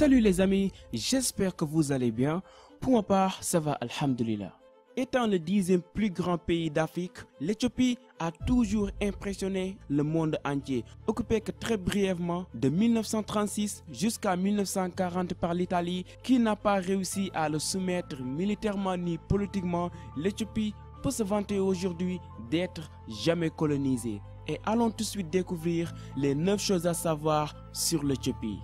Salut les amis, j'espère que vous allez bien. Pour ma part, ça va, alhamdulillah. Étant le dixième plus grand pays d'Afrique, l'Éthiopie a toujours impressionné le monde entier, occupé que très brièvement de 1936 jusqu'à 1940 par l'Italie, qui n'a pas réussi à le soumettre militairement ni politiquement. L'Éthiopie peut se vanter aujourd'hui d'être jamais colonisée. Et allons tout de suite découvrir les 9 choses à savoir sur l'Éthiopie.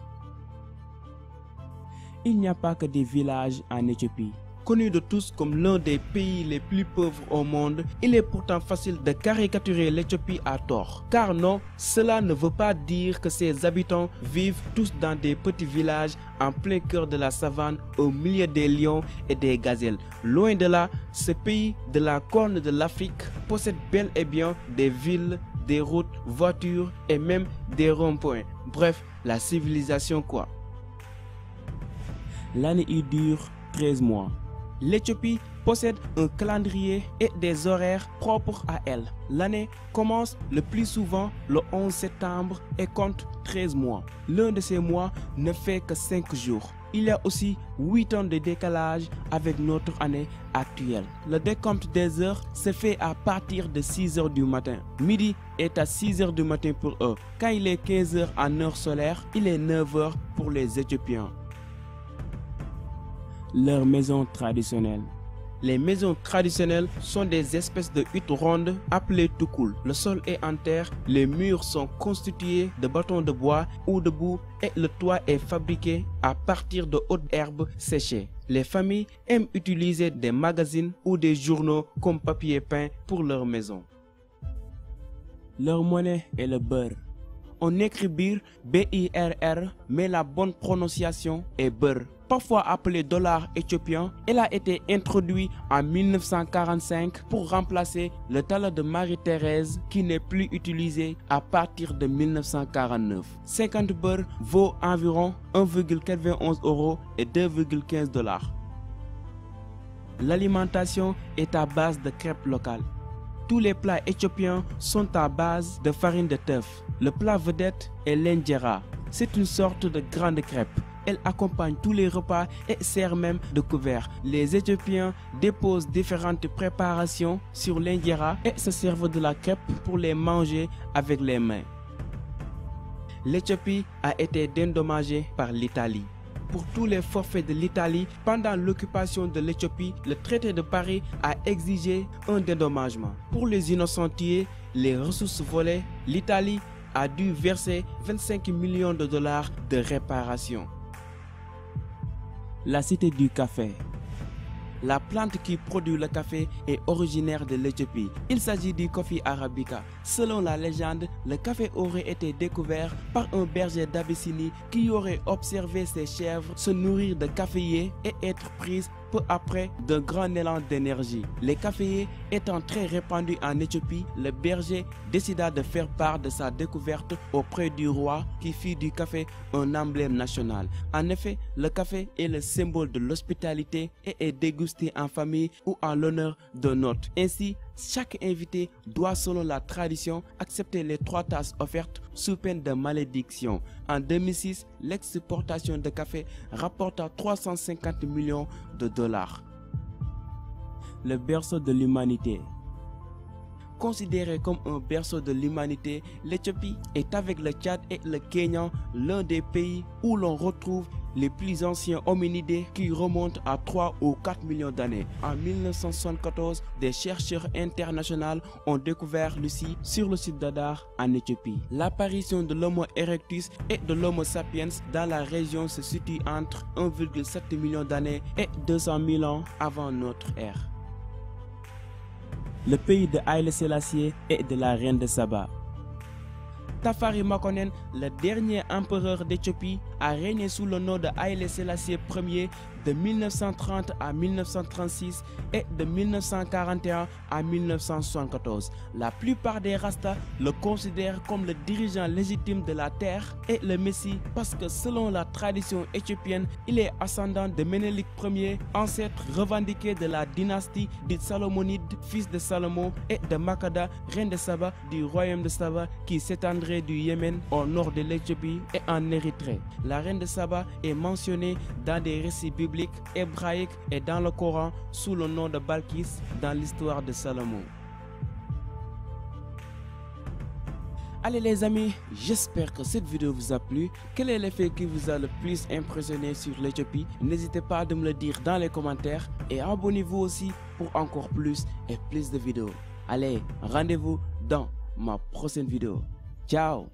Il n'y a pas que des villages en Éthiopie. Connu de tous comme l'un des pays les plus pauvres au monde, il est pourtant facile de caricaturer l'Éthiopie à tort. Car non, cela ne veut pas dire que ses habitants vivent tous dans des petits villages en plein cœur de la savane au milieu des lions et des gazelles. Loin de là, ce pays de la corne de l'Afrique possède bel et bien des villes, des routes, voitures et même des ronds-points. Bref, la civilisation quoi. L'année y dure 13 mois. L'Éthiopie possède un calendrier et des horaires propres à elle. L'année commence le plus souvent le 11 septembre et compte 13 mois. L'un de ces mois ne fait que 5 jours. Il y a aussi 8 ans de décalage avec notre année actuelle. Le décompte des heures se fait à partir de 6 heures du matin. Midi est à 6 heures du matin pour eux. Quand il est 15 heures en heure solaire, il est 9 heures pour les Éthiopiens leurs maisons traditionnelles. Les maisons traditionnelles sont des espèces de huttes rondes appelées tukul. Le sol est en terre, les murs sont constitués de bâtons de bois ou de boue et le toit est fabriqué à partir de hautes herbes séchées. Les familles aiment utiliser des magazines ou des journaux comme papier peint pour leur maison. Leur monnaie est le beurre. On écrit bir B-I-R-R, mais la bonne prononciation est beurre parfois appelé dollar éthiopien, elle a été introduite en 1945 pour remplacer le talent de Marie-Thérèse qui n'est plus utilisé à partir de 1949. 50 beurre vaut environ 1,91 euros et 2,15 dollars. L'alimentation est à base de crêpes locales. Tous les plats éthiopiens sont à base de farine de teuf. Le plat vedette est l'injera. C'est une sorte de grande crêpe elle accompagne tous les repas et sert même de couvert. Les Éthiopiens déposent différentes préparations sur l'indiera et se servent de la crêpe pour les manger avec les mains. L'Éthiopie a été dédommagée par l'Italie. Pour tous les forfaits de l'Italie, pendant l'occupation de l'Éthiopie, le traité de Paris a exigé un dédommagement. Pour les innocentiers, les ressources volées, l'Italie a dû verser 25 millions de dollars de réparation la cité du café. La plante qui produit le café est originaire de l'Éthiopie. Il s'agit du coffee arabica. Selon la légende, le café aurait été découvert par un berger d'Abyssinie qui aurait observé ses chèvres se nourrir de caféiers et être prises peu après d'un grand élan d'énergie. Les caféiers étant très répandus en Éthiopie, le berger décida de faire part de sa découverte auprès du roi qui fit du café un emblème national. En effet, le café est le symbole de l'hospitalité et est dégusté en famille ou en l'honneur d'un hôte. Ainsi, chaque invité doit, selon la tradition, accepter les trois tasses offertes sous peine de malédiction. En 2006, l'exportation de café rapporta 350 millions de dollars. Le berceau de l'humanité. Considéré comme un berceau de l'humanité, l'Éthiopie est avec le Tchad et le Kenya l'un des pays où l'on retrouve les plus anciens hominidés qui remontent à 3 ou 4 millions d'années. En 1974, des chercheurs internationaux ont découvert Lucie sur le site d'Adar en Éthiopie. L'apparition de l'Homo erectus et de l'Homo sapiens dans la région se situe entre 1,7 million d'années et 200 000 ans avant notre ère. Le pays de Haïle Selassie et de la reine de Saba. Tafari Makonnen, le dernier empereur d'Éthiopie, a régné sous le nom de Haïle Selassie Ier de 1930 à 1936 et de 1941 à 1974. La plupart des Rastas le considèrent comme le dirigeant légitime de la terre et le Messie parce que selon la tradition éthiopienne, il est ascendant de Ménélique Ier, ancêtre revendiqué de la dynastie des Salomonides, fils de Salomon, et de Makada, reine de Saba du royaume de Saba qui s'étendrait du Yémen au nord de l'Éthiopie et en Érythrée. La reine de Saba est mentionnée dans des récits bibliques, hébraïques et dans le Coran sous le nom de Balkis dans l'histoire de Salomon. Allez les amis, j'espère que cette vidéo vous a plu. Quel est l'effet qui vous a le plus impressionné sur l'Éthiopie? N'hésitez pas à me le dire dans les commentaires et abonnez-vous aussi pour encore plus et plus de vidéos. Allez, rendez-vous dans ma prochaine vidéo. Ciao